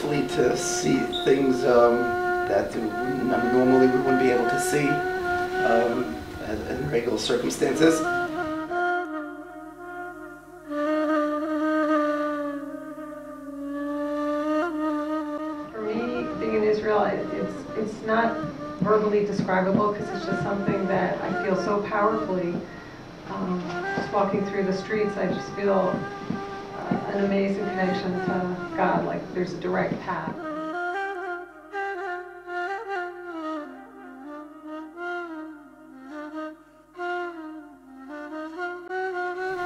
hopefully to see things um, that normally we wouldn't be able to see um, in regular circumstances. For me, being in Israel, it's it's not verbally describable because it's just something that I feel so powerfully. Um, just walking through the streets, I just feel uh, an amazing connection to God. Like there's a direct path.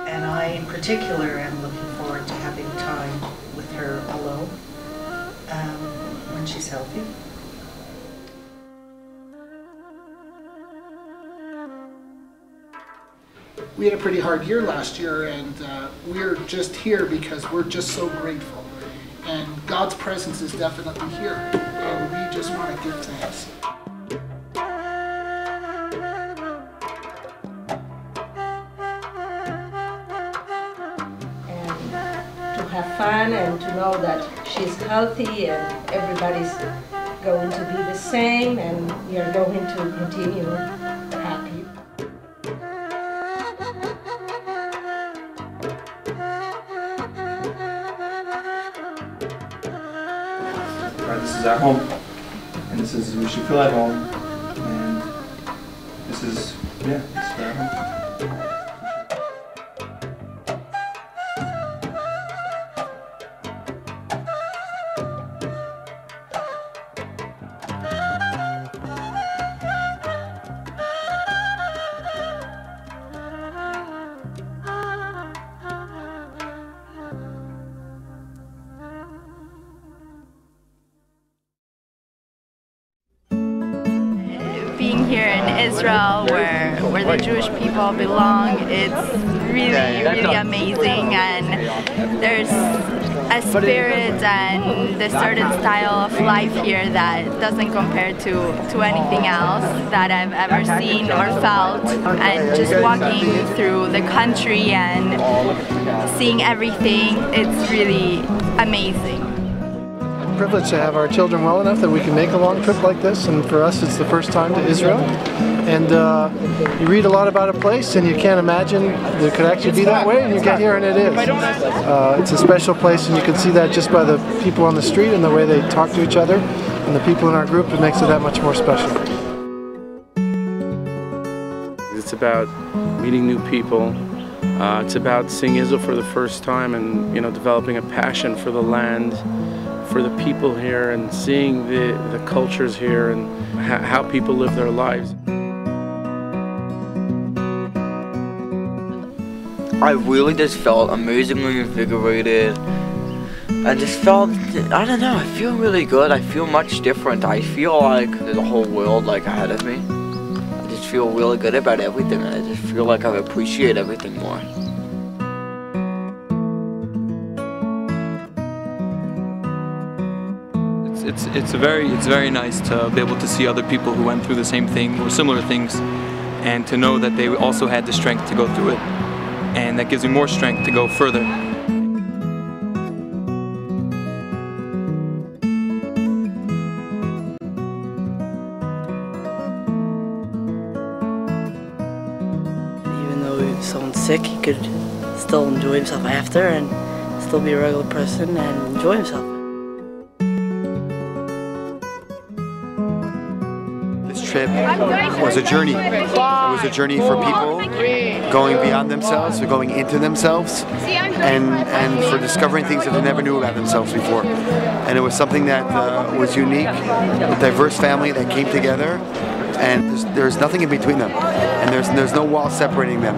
And I, in particular, am looking forward to having time with her alone um, when she's healthy. We had a pretty hard year last year, and uh, we're just here because we're just so grateful. And God's presence is definitely here, and we just want to give thanks. and to have fun and to know that she's healthy and everybody's going to be the same and we are going to continue Right, this is our home, and this is we should feel at home, and this is yeah, here in Israel where where the Jewish people belong. It's really really amazing and there's a spirit and the certain style of life here that doesn't compare to to anything else that I've ever seen or felt. And just walking through the country and seeing everything it's really amazing privileged to have our children well enough that we can make a long trip like this and for us it's the first time to Israel and uh, you read a lot about a place and you can't imagine that it could actually be that way and you get here and it is. Uh, it's a special place and you can see that just by the people on the street and the way they talk to each other and the people in our group it makes it that much more special. It's about meeting new people. Uh, it's about seeing Israel for the first time and you know developing a passion for the land, for the people here, and seeing the, the cultures here and how people live their lives. I really just felt amazingly invigorated. I just felt, I don't know, I feel really good. I feel much different. I feel like there's a whole world like ahead of me. I just feel really good about everything and I just feel like I appreciate everything more. It's, it's, very it's very nice to be able to see other people who went through the same thing or similar things and to know that they also had the strength to go through it and that gives me more strength to go further. Even though someone's sick, he could still enjoy himself after and still be a regular person and enjoy himself. Trip was a journey. It was a journey for people going beyond themselves, or going into themselves, and and for discovering things that they never knew about themselves before. And it was something that uh, was unique, a diverse family that came together, and there's, there's nothing in between them, and there's there's no wall separating them.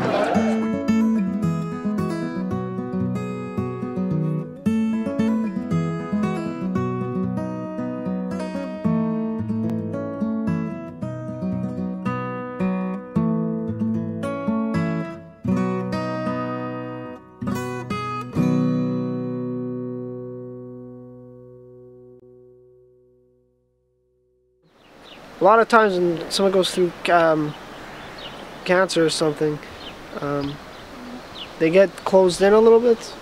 A lot of times when someone goes through um, cancer or something, um, they get closed in a little bit.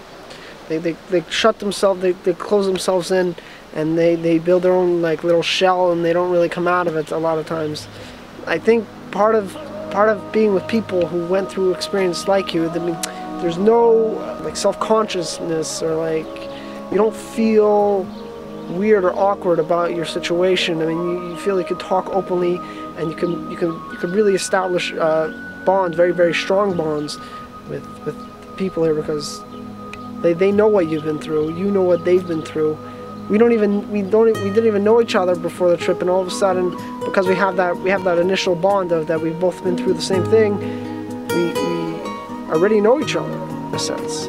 They, they, they shut themselves, they, they close themselves in, and they, they build their own like little shell, and they don't really come out of it a lot of times. I think part of part of being with people who went through experience like you, there's no like self-consciousness or like you don't feel weird or awkward about your situation. I mean, you, you feel you can talk openly, and you can you can you can really establish uh, bonds, very very strong bonds, with with people here because they they know what you've been through. You know what they've been through. We don't even we don't we didn't even know each other before the trip, and all of a sudden, because we have that we have that initial bond of that we've both been through the same thing, we we already know each other in a sense.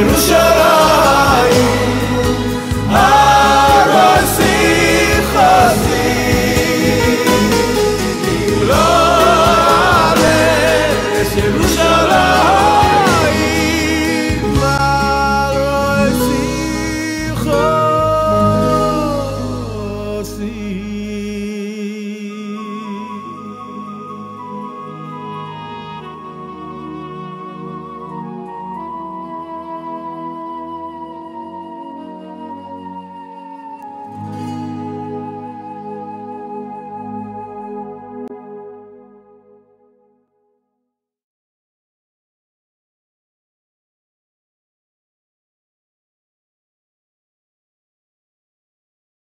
Jerusalem.